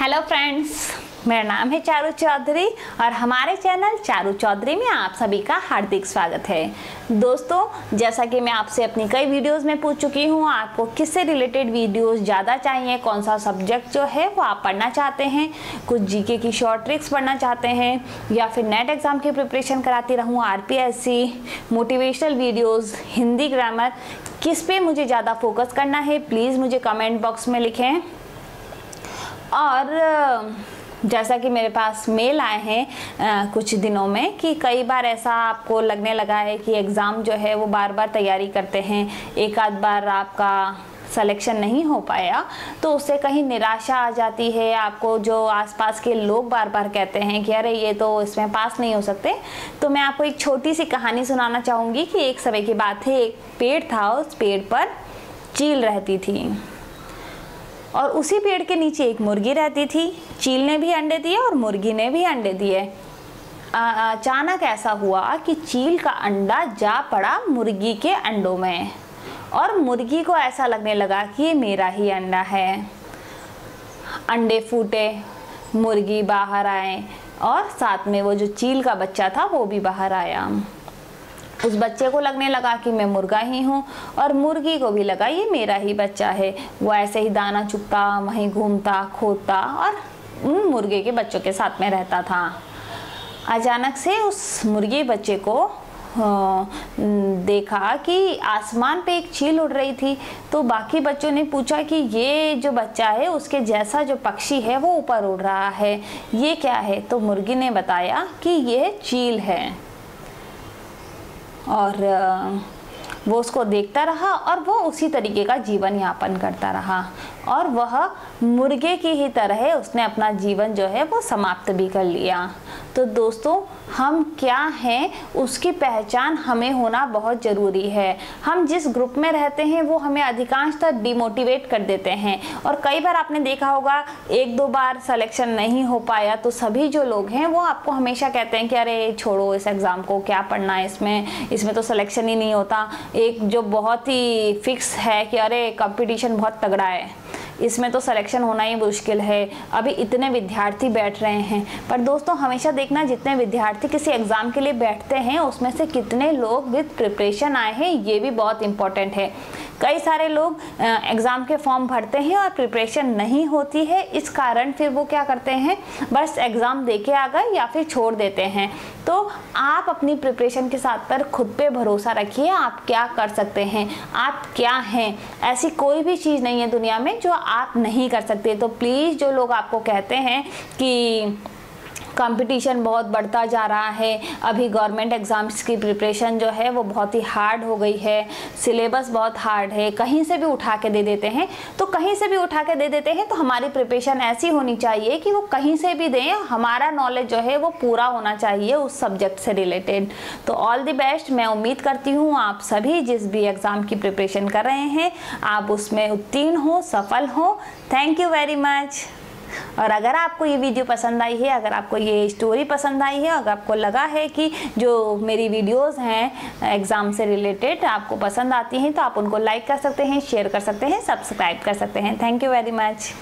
Hello friends मेरा नाम है चारू चौधरी और हमारे चैनल चारू चौधरी में आप सभी का हार्दिक स्वागत है। दोस्तों, जैसा कि मैं आपसे अपनी कई वीडियोस में पूछ चुकी हूँ, आपको किससे रिलेटेड वीडियोस ज़्यादा चाहिए कौन सा सब्जेक्ट जो है वो आप पढ़ना चाहते हैं, कुछ जीके की शॉर्ट ट्रिक्स पढ़ना चाहते हैं, या फिर नेट एग्ज़ाम की प्रिपरेशन कराती रहूँ or motivational videos Hindi grammar किस पे मुझे ज़्यादा फोकस करना है प्लीज़ मुझे कमेंट बॉक्स में लिखें। और जैसा कि मेरे पास मेल आए हैं कुछ दिनों में कि कई बार ऐसा आपको लगने लगा है कि एग्ज़ाम जो है वो बार बार तैयारी करते हैं एक आध बार आपका सिलेक्शन नहीं हो पाया तो उससे कहीं निराशा आ जाती है, आपको जो आसपास के लोग बार बार कहते हैं कि अरे ये तो इसमें पास नहीं हो सकते तो मैं आपको एक छोटी सी कहानी सुनाना चाहूँगी कि एक समय की बात है, एक पेड़ था, उस पेड़ पर चील रहती थी। और उसी पेड़ के नीचे एक मुर्गी रहती थी। चील ने भी अंडे दिए और मुर्गी ने भी अंडे दिए। अचानक ऐसा हुआ कि चील का अंडा जा पड़ा मुर्गी के अंडों में और मुर्गी को ऐसा लगने लगा कि ये मेरा ही अंडा है। अंडे फूटे, मुर्गी बाहर आए और साथ में वो जो चील का बच्चा था वो भी बाहर आया। उस बच्चे को लगने लगा कि मैं मुर्गा ही हूँ और मुर्गी को भी लगा, ये मेरा ही बच्चा है। वो ऐसे ही दाना चुगता वहीं घूमता, खोदता और उन मुर्गे के बच्चों के साथ में रहता था। अचानक से उस मुर्गी बच्चे को देखा कि आसमान पे एक चील उड़ रही थी। तो बाकी बच्चों ने पूछा कि ये जो बच्चा है, उसके जैसा जो पक्षी है, वो ऊपर उड़ रहा है। ये क्या है? तो मुर्गी ने बताया कि ये चील है। और वो उसको देखता रहा और वो उसी तरीके का जीवन यापन करता रहा। और वह मुर्गे की ही तरह उसने अपना जीवन जो है वो समाप्त भी कर लिया। तो दोस्तों हम क्या हैं, उसकी पहचान हमें होना बहुत ज़रूरी है। हम जिस ग्रुप में रहते हैं, वो हमें अधिकांशतः डिमोटिवेट कर देते हैं। और कई बार आपने देखा होगा, एक दो बार सिलेक्शन नहीं हो पाया तो सभी जो लोग हैं, वो आपको हमेशा कहते हैं कि, अरे, छोड़ो, इस एग्ज़ाम को क्या पढ़ना है इसमें? इसमें तो सिलेक्शन ही नहीं होता। एक जो बहुत ही फिक्स है कि, अरे कंपटीशन बहुत तगड़ा है। इसमें तो सिलेक्शन होना ही मुश्किल है। अभी इतने विद्यार्थी बैठ रहे हैं। पर दोस्तों, हमेशा देखना जितने विद्यार्थी किसी एग्ज़ाम के लिए बैठते हैं, उसमें से कितने लोग विद प्रिपरेशन आए हैं, ये भी बहुत इंपॉर्टेंट है। कई सारे लोग एग्ज़ाम के फॉर्म भरते हैं और प्रिपरेशन नहीं होती है। इस कारण फिर वो क्या करते हैं? बस एग्ज़ाम दे के आ गए या फिर छोड़ देते हैं। तो आप अपनी प्रिपरेशन के साथ पर खुद पे भरोसा रखिए, आप क्या कर सकते हैं, आप क्या हैं? ऐसी कोई भी चीज़ नहीं है दुनिया में जो आप नहीं कर सकते। तो प्लीज़ जो लोग आपको कहते हैं कि कंपटीशन बहुत बढ़ता जा रहा है। अभी गवर्नमेंट एग्ज़ाम्स की प्रिपरेशन जो है, वो बहुत ही हार्ड हो गई है। सिलेबस बहुत हार्ड है। कहीं से भी उठा के दे देते हैं। तो कहीं से भी उठा के दे देते हैं तो हमारी प्रिपरेशन ऐसी होनी चाहिए कि वो कहीं से भी दें। हमारा नॉलेज जो है, वो पूरा होना चाहिए उस सब्जेक्ट से रिलेटेड तो ऑल द बेस्ट मैं उम्मीद करती हूँ, आप सभी जिस भी एग्ज़ाम की प्रिपरेशन कर रहे हैं, आप उसमें उत्तीर्ण हो, सफल हो। थैंक यू वेरी मच और अगर आपको ये वीडियो पसंद आई है, अगर आपको ये स्टोरी पसंद आई है, अगर आपको लगा है कि जो मेरी वीडियोस हैं एग्ज़ाम से रिलेटेड आपको पसंद आती हैं तो आप उनको लाइक कर सकते हैं शेयर कर सकते हैं सब्सक्राइब कर सकते हैं। Thank you very much